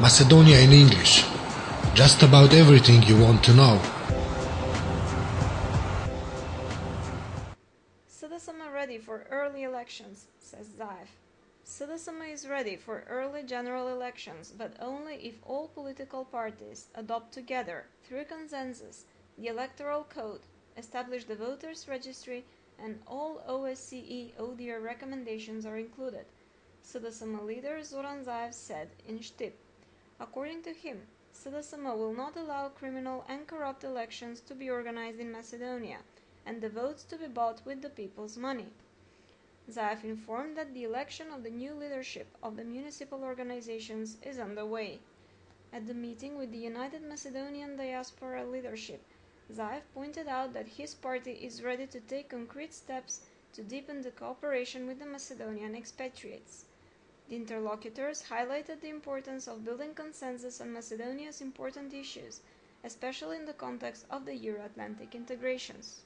Macedonia in English. Just about everything you want to know. SDSM ready for early elections, says Zaev. SDSM is ready for early general elections, but only if all political parties adopt together, through consensus, the electoral code, establish the voters' registry, and all OSCE ODIHR recommendations are included, SDSM leader Zoran Zaev said in Shtip. According to him, SDSM will not allow criminal and corrupt elections to be organized in Macedonia and the votes to be bought with the people's money. Zaev informed that the election of the new leadership of the municipal organizations is underway. At the meeting with the United Macedonian Diaspora leadership, Zaev pointed out that his party is ready to take concrete steps to deepen the cooperation with the Macedonian expatriates. The interlocutors highlighted the importance of building consensus on Macedonia's important issues, especially in the context of the Euro Atlantic integrations.